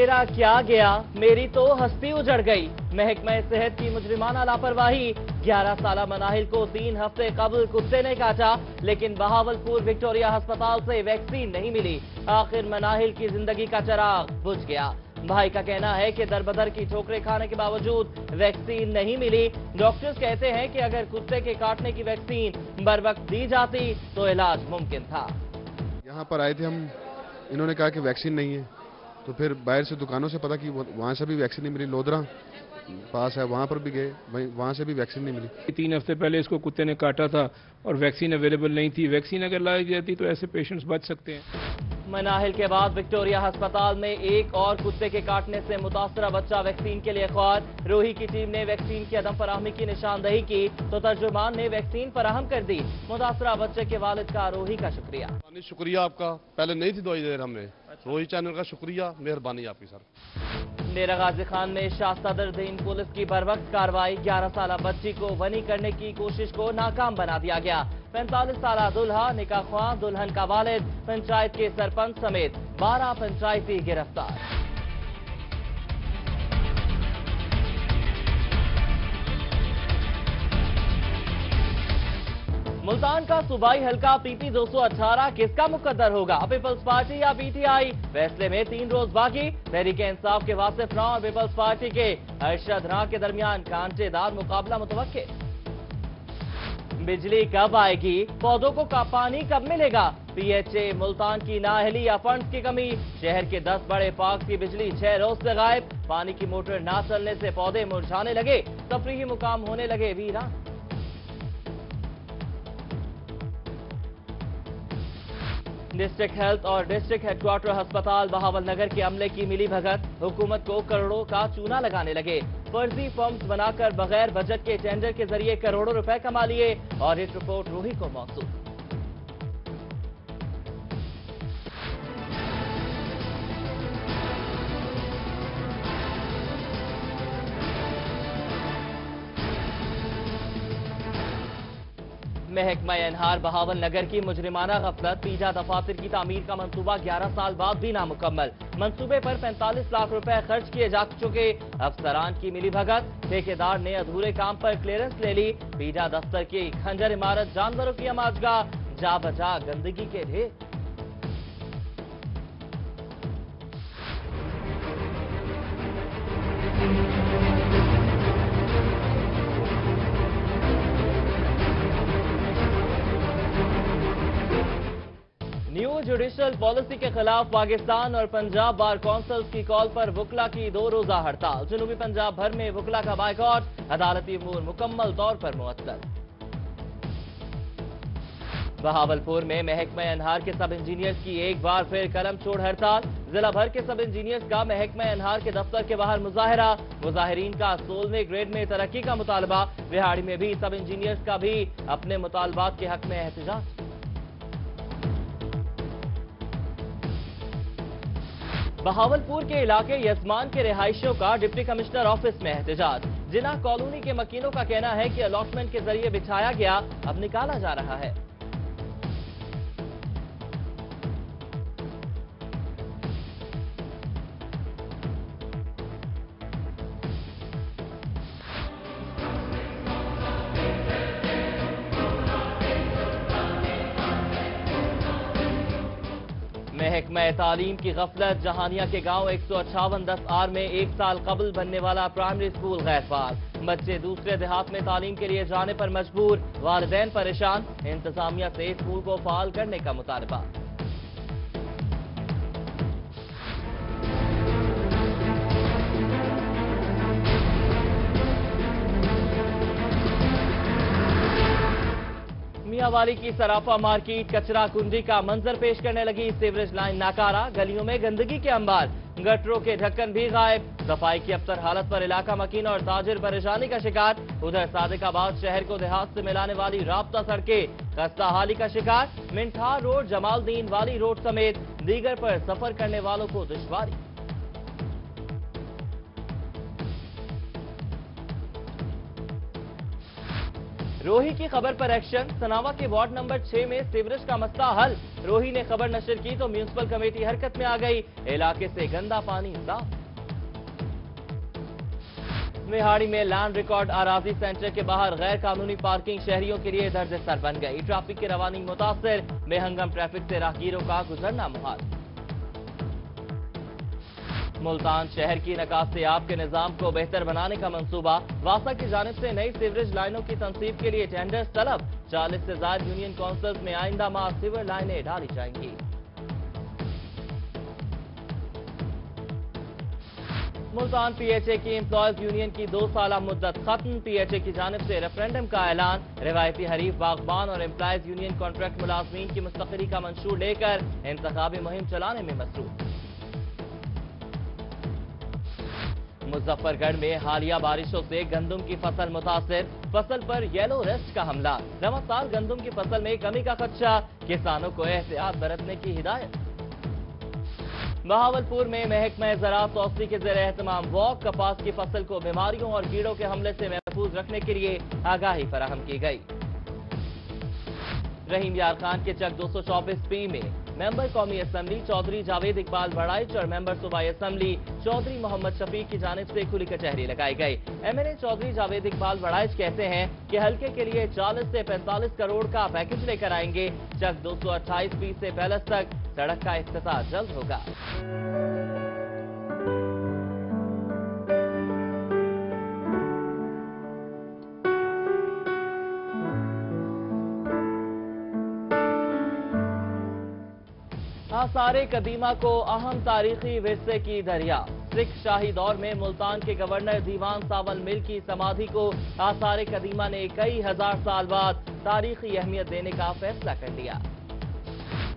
تیرا کیا گیا؟ میری تو ہستی اجڑ گئی۔ محکمہ صحت کی مجرمانہ لاپرواہی۔ گیارہ سالہ مناہل کو تین ہفتے قبل کتے نے کاٹا، لیکن بہاول پور وکٹوریا ہسپتال سے ویکسین نہیں ملی۔ آخر مناہل کی زندگی کا چراغ بجھ گیا۔ بھائی کا کہنا ہے کہ در بدر کی ٹھوکرے کھانے کے باوجود ویکسین نہیں ملی۔ ڈاکٹرز کہتے ہیں کہ اگر کتے کے کاٹنے کی ویکسین بر وقت دی جاتی تو علاج ممکن تھا۔ یہاں پر آئے تھے ہم، انہوں نے کہا کہ ویکسین نہیں ہے۔ تو پھر باہر سے دکانوں سے پتا کہ وہاں سے بھی ویکسین نہیں ملی لودرا پاس ہے وہاں پر بھی گئے وہاں سے بھی ویکسین نہیں ملی۔ تین ہفتے پہلے اس کو کتے نے کاٹا تھا اور ویکسین اویلیبل نہیں تھی۔ ویکسین اگر لائی جاتی تو ایسے پیشنٹس بچ سکتے ہیں۔ مناہل کے بعد وکٹوریا ہسپتال میں ایک اور کتے کے کاٹنے سے متاثرہ بچہ ویکسین کے لیے خوار۔ روہی کی ٹیم نے ویکسین کی عدم فراہمی کی نشاندہی کی تو ترجمان نے ویکسین فراہم کر دی۔ متاثرہ بچے کے والد کا روہی کا شکریہ۔ شکریہ آپ کا۔ پہلے نہیں تھی دوائی دے رہے ہمیں روہی چینل کا شکریہ، مہربانی آپ کی سر۔ میرا غازی خان میں شاہ صدر دین پولیس کی بروقت کاروائی گیارہ سالہ بچی کو ونی کرنے کی کوشش کو ناکام بنا دیا گیا۔ پینتالیس سالہ دلہا، نکاح خواہ دلہن کا والد، پنچایت کے سرپنچ سمیت بارہ پنچایتی گرفتار۔ ملتان کا صوبائی حلقہ پی پی دو سو اٹھارہ کس کا مقدر ہوگا؟ پیپلز پارٹی یا پی ٹی آئی؟ فیصلے میں تین روز باقی۔ تحریک انصاف کے واسف راؤ اور پیپلز پارٹی کے ارشد راں کے درمیان کانٹے دار مقابلہ متوقع۔ بجلی کب آئے گی؟ پودوں کو پانی کب ملے گا؟ پی ایچ اے ملتان کی نااہلی یا فنڈز کی کمی؟ شہر کے دس بڑے پارک کی بجلی چھ روز سے غائب۔ پانی کی موٹر نہ چلنے سے پودے مرجھانے لگے۔ تفریحی مقام ہونے لگے ویران۔ ڈسٹرکٹ ہیلتھ اور ڈسٹرکٹ ہیڈ کوارٹر ہسپتال بہاول نگر کے عملے کی ملی بھگت حکومت کو کروڑوں کا چونا لگانے لگے۔ فرضی فارمز بنا کر بغیر بجٹ کے ٹینڈر کے ذریعے کروڑوں روپے کما لیے اور ایک رپورٹ روحی کو موصول۔ محکمہ انہار بہاول نگر کی مجرمانہ غفلت پیجا دفاتر کی تعمیر کا منصوبہ گیارہ سال بعد بھی نامکمل۔ منصوبے پر پینتالیس لاکھ روپے خرچ کیے جا چکے۔ افسران کی ملی بھگت، ٹھیکیدار نے ادھورے کام پر کلیئرنس لے لی۔ پیجا دفتر کی کھنجر عمارت، جانوروں کی اماجگاہ، جا بجا گندگی کے ڈھیر۔ نیو جوڈیشل پالیسی کے خلاف پاکستان اور پنجاب بار کونسلز کی کال پر وکلا کی دو روزہ ہڑتال۔ جنوبی پنجاب بھر میں وکلا کا بائیکاٹ عدالتی امور مکمل طور پر معطل۔ بہاولپور میں محکمہ انہار کے سب انجینئرز کی ایک بار پھر قلم چھوڑ ہڑتال۔ ضلع بھر کے سب انجینئرز کا محکمہ انہار کے دفتر کے باہر مظاہرہ۔ مظاہرین کا سولہویں گریڈ میں ترقی کا مطالبہ۔ وہاڑی میں بھی سب انجینئرز کا بھی اپنے مطالبات کے حق میں احتجاج۔ بہاول پور کے علاقے یزمان کے رہائشوں کا ڈپٹی کمشنر آفس میں احتجاج۔ جنا کالونی کے مکینوں کا کہنا ہے کہ الاٹمنٹ کے ذریعے بچھایا گیا، اب نکالا جا رہا ہے۔ محکمہ تعلیم کی غفلت، جہانیہ کے گاؤں ایک سو اچھاون دس آر میں ایک سال قبل بننے والا پرائمری اسکول غیر پاس بچے دوسرے دیہات میں تعلیم کے لیے جانے پر مجبور۔ والدین پریشان۔ انتظامیہ سے اسکول کو فعال کرنے کا مطالبہ۔ والی کی سراپا مارکیٹ، کچرا کنڈی کا منظر پیش کرنے لگی۔ سیوریج لائن ناکارہ، گلیوں میں گندگی کے انبار گٹروں کے ڈھکن بھی غائب۔ صفائی کی ابتر حالت پر علاقہ مکین اور تاجر پریشانی کا شکار۔ ادھر صادق آباد شہر کو دیہات سے ملانے والی رابطہ سڑکیں۔ خستہ حالی کا شکار۔ منٹھار روڈ جمال دین والی روڈ سمیت دیگر پر سفر کرنے والوں کو دشواری۔ روہی کی خبر پر ایکشن۔ سناوا کے وارڈ نمبر 6 میں سیوریج کا مسئلہ حل۔ روہی نے خبر نشر کی تو میونسپل کمیٹی حرکت میں آ گئی۔ علاقے سے گندا پانی صاف مہاڑی میں لینڈ ریکارڈ آراضی سینٹر کے باہر غیر قانونی پارکنگ شہریوں کے لیے درد سر بن گئی۔ ٹریفک کی روانی متاثر۔ بے ہنگم ٹریفک سے راہگیروں کا گزرنا محال۔ ملتان شہر کی نکاسی کے نظام کو بہتر بنانے کا منصوبہ واسا کی جانب سے نئی سیوریج لائنوں کی تنصیب کے لیے ٹینڈر طلب۔ چالیس سے زائد یونین کونسلز میں آئندہ ماہ سیور لائنیں ڈالی جائیں گی۔ ملتان پی ایچ اے کی امپلائز یونین کی دو سالہ مدت ختم۔ پی ایچ اے کی جانب سے ریفرینڈم کا اعلان۔ روایتی حریف باغبان اور امپلائز یونین کانٹریکٹ ملازمین کی مستقری کا منشور لے کر انتخابی مہم چلانے میں مصروف۔ مظفر گڑھ میں حالیہ بارشوں سے گندم کی فصل متاثر۔ فصل پر یلو ریسٹ کا حملہ۔ رواں سال گندم کی فصل میں کمی کا خدشہ۔ کسانوں کو احتیاط برتنے کی ہدایت۔ بہاول پور میں محکمہ زراعت توسیع کے زیر اہتمام واک کپاس کی فصل کو بیماریوں اور کیڑوں کے حملے سے محفوظ رکھنے کے لیے آگاہی فراہم کی گئی۔ رحیم یار خان کے چک دو سو چوبیس پی میں ممبر قومی اسمبلی چودھری جاوید اقبال بڑائچ اور ممبر صوبائی اسمبلی چودھری محمد شفیق کی جانب سے کھلی کچہری لگائی گئی۔ M L A Chaudhry Javed Iqbal Baraich کہتے ہیں کہ حلقے کے لیے چالیس سے پینتالیس کروڑ کا پیکج لے کر آئیں گے۔ چک دو سو اٹھائیس فیس سے پیلس تک سڑک کا افتتاح جلد ہوگا۔ آثار قدیمہ کو اہم تاریخی ورثے کی دریا۔ سکھ شاہی دور میں ملتان کے گورنر دیوان ساول مل کی سمادھی کو آثار قدیمہ نے کئی ہزار سال بعد تاریخی اہمیت دینے کا فیصلہ کر لیا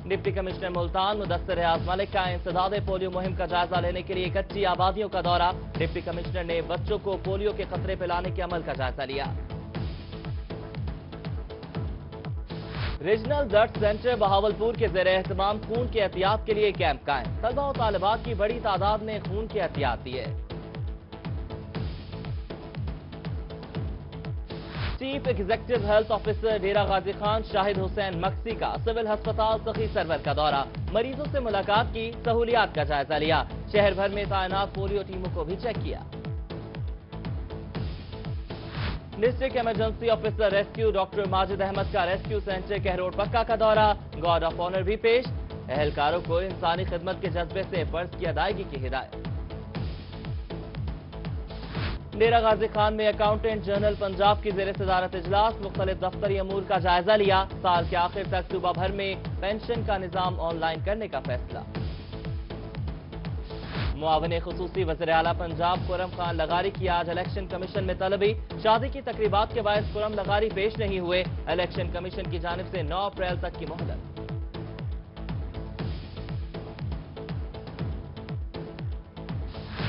ڈپٹی کمشنر ملتان مدثر ریاض ملک کا انسداد پولیو مہم کا جائزہ لینے کے لیے کچی آبادیوں کا دورہ۔ ڈپٹی کمشنر نے بچوں کو پولیو کے خطرے پلانے کے عمل کا جائزہ لیا۔ ریجنل بلڈ سینٹر بہاولپور کے زیر اہتمام خون کے احتیاط کے لیے کیمپ قائم۔ طلبہ و طالبات کی بڑی تعداد نے خون کے احتیاط دیے۔ Chief executive health officer Dera Ghazi Khan Shahid Hussain Maksi کا سول ہسپتال سخی سرور کا دورہ۔ مریضوں سے ملاقات کی سہولیات کا جائزہ لیا۔ شہر بھر میں تعینات پولیو ٹیموں کو بھی چیک کیا۔ District emergency officer rescue doctor Majid Ahmed کا ریسکیو سینٹر کہروڑ پکا کا دورہ۔ گارڈ آف آنر بھی پیش۔ اہلکاروں کو انسانی خدمت کے جذبے سے فرض کی ادائیگی کی ہدایت۔ ڈیرہ غازی خان میں اکاؤنٹنٹ جنرل پنجاب کی زیر صدارت اجلاس مختلف دفتری امور کا جائزہ لیا۔ سال کے آخر تک صوبہ بھر میں پینشن کا نظام آن لائن کرنے کا فیصلہ۔ معاون خصوصی وزیر اعلیٰ پنجاب خرم خان لغاری کی آج الیکشن کمیشن میں طلبی۔ شادی کی تقریبات کے باعث خرم لغاری پیش نہیں ہوئے۔ الیکشن کمیشن کی جانب سے نو اپریل تک کی مہلت۔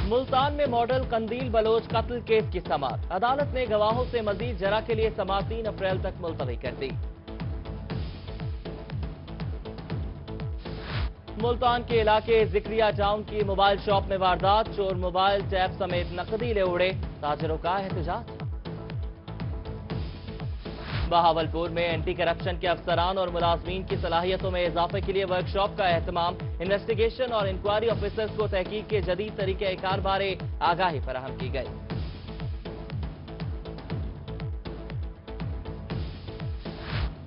ملتان میں ماڈل قندیل بلوچ قتل کیس کی سماعت۔ عدالت نے گواہوں سے مزید جرا کے لیے سماعت تین اپریل تک ملتوی کر دی۔ ملتان کے علاقے ذکریہ ٹاؤن کی موبائل شاپ میں واردات، چور موبائل ٹیپ سمیت نقدی لے اڑے تاجروں کا احتجاج۔ بہاولپور میں اینٹی کرپشن کے افسران اور ملازمین کی صلاحیتوں میں اضافے کے لیے ورکشاپ کا اہتمام۔ انویسٹیگیشن اور انکوائری آفیسرز کو تحقیق کے جدید طریقہ کار بارے آگاہی فراہم کی گئی۔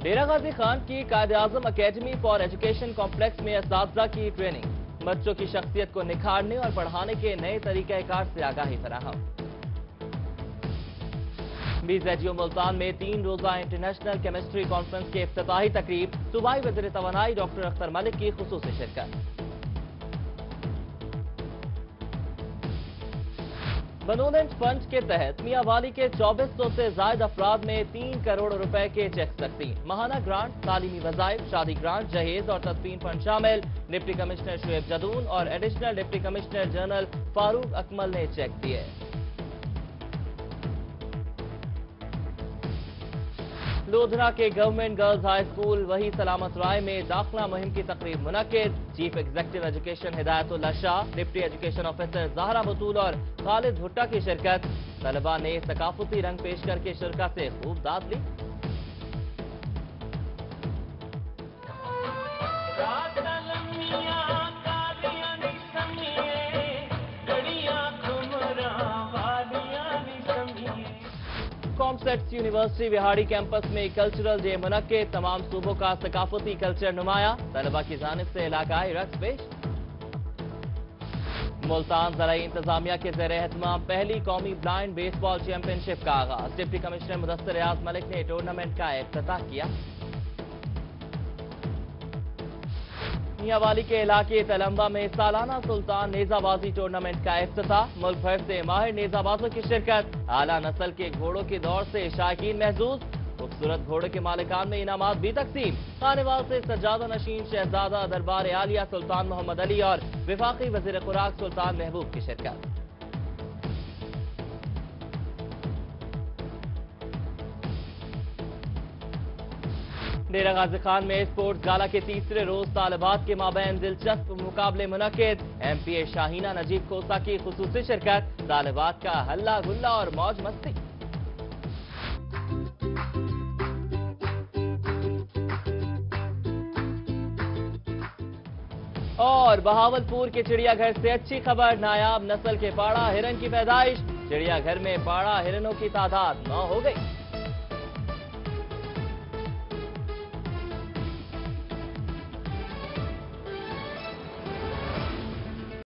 ڈیرہ غازی خان کی Quaid Azam academy for education complex میں اساتذہ کی ٹریننگ، بچوں کی شخصیت کو نکھارنے اور پڑھانے کے نئے طریقہ کار سے آگاہی فراہم۔ بی زیڈیو ملتان میں تین روزہ انٹرنیشنل کیمسٹری کانفرنس کے افتتاحی تقریب، صوبائی وزیر توانائی ڈاکٹر اختر ملک کی خصوصی شرکت۔ بنونٹ فنڈ کے تحت میاں والی کے چوبیس سو سے زائد افراد میں تین کروڑ روپے کے چیک تقسیم ماہانہ گرانٹ، تعلیمی وظائف، شادی گرانٹ، جہیز اور تدفین فنڈ شامل۔ ڈپٹی کمشنر شعیب جدون اور additional deputy commissioner general Farooq Akmal نے چیک دیے۔ لودھرا کے گورنمنٹ گرلز ہائی اسکول وہی سلامت رائے میں داخلہ مہم کی تقریب منعقد۔ Chief executive education Hidayat Ullah Shah deputy education officer Zahra Batool اور خالد بھٹا کی شرکت۔ طلبہ نے ثقافتی رنگ پیش کر کے شرکا سے خوب داد لی۔ کامپلیکس یونیورسٹی بہاڑی کیمپس میں کلچرل ڈے منعقد، تمام صوبوں کا ثقافتی کلچر نمایا طلبہ کی جانب سے علاقائی رقص پیش۔ ملتان زرعی انتظامیہ کے زیر احتمام پہلی قومی بلائنڈ بیس بال چیمپئن شپ کا آغاز۔ ڈپٹی کمشنر مدستر ریاض ملک نے ٹورنامنٹ کا افتتاح کیا۔ دانیا والی کے علاقے تلمبا میں سالانہ سلطان نیزہ بازی ٹورنامنٹ کا افتتاح، ملک بھر سے ماہر نیزہ بازوں کی شرکت، اعلیٰ نسل کے گھوڑوں کی دوڑ سے شائقین محظوظ، خوبصورت گھوڑے کے مالکان میں انعامات بھی تقسیم۔ خانوال سے سجادہ نشین شہزادہ دربار عالیہ سلطان محمد علی اور وفاقی وزیر خوراک سلطان محبوب کی شرکت۔ ڈیرا غازی خان میں اسپورٹس گالا کے تیسرے روز طالبات کے مابین دلچسپ مقابلے منعقد۔ ایم پی اے شاہینہ نجیب کھوسا کی خصوصی شرکت، طالبات کا ہلہ گلہ اور موج مستی۔ اور بہاول پور کے چڑیا گھر سے اچھی خبر، نایاب نسل کے پاڑا ہرن کی پیدائش۔ چڑیا گھر میں پاڑا ہرنوں کی تعداد نہ ہو گئی۔